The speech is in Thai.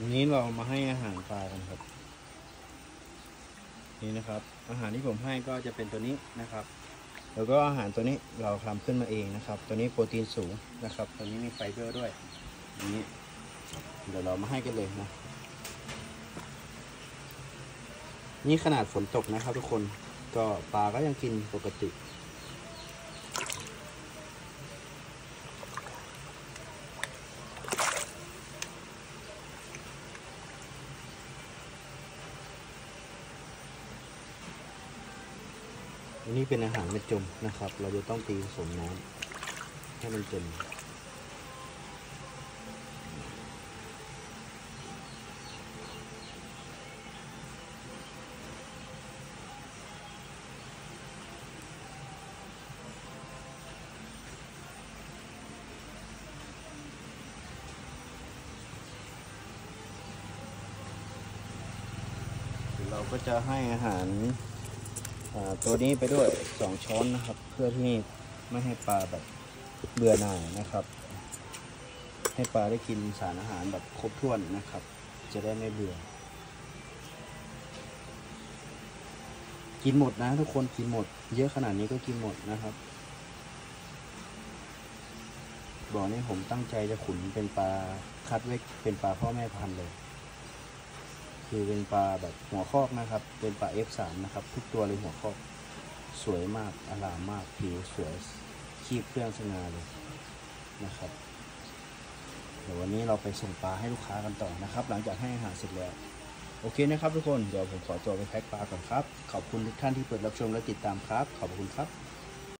วันนี้เรามาให้อาหารปลากันครับ นี่นะครับ อาหารที่ผมให้ก็จะเป็นตัวนี้นะครับ แล้วก็อาหารตัวนี้เราทำขึ้นมาเองนะครับ ตัวนี้โปรตีนสูงนะครับ ตัวนี้มีไฟเบอร์ด้วยอันนี้เดี๋ยวเรามาให้กันเลยนะ นี่ขนาดฝนตกนะครับทุกคนก็ปลาก็ยังกินปกติ อันนี้เป็นอาหารมันจมนะครับ เราจะต้องตีผสมน้ำให้มันจมเราก็จะให้อาหาร ตัวนี้ไปด้วยสองช้อนนะครับ เพื่อที่ไม่ให้ปลาแบบเบื่อหน่ายนะครับ ให้ปลาได้กินสารอาหารแบบครบถ้วนนะครับ จะได้ไม่เบื่อ กินหมดนะ ทุกคนกินหมด เยอะขนาดนี้ก็กินหมดนะครับบ่อนี้ผมตั้งใจจะขุนเป็นปลาคัดไว้เป็นปลาพ่อแม่พันธุ์เลย คือเป็นปลาแบบหัวคอกนะครับ เป็นปลา F3 นะครับ ทุกตัวเลยหัวคอก สวยมากอลามมากผิวสวยคีบเครื่องสง่าเลยนะครับเดี๋ยววันนี้เราไปส่งปลาให้ลูกค้ากันต่อนะครับ หลังจากให้อาหารเสร็จแล้ว โอเคนะครับทุกคนเดี๋ยวผมขอตัวไปแพ็คปลาก่อนครับ ขอบคุณทุกท่านที่เปิดรับชมและติดตามครับ ขอบคุณครับ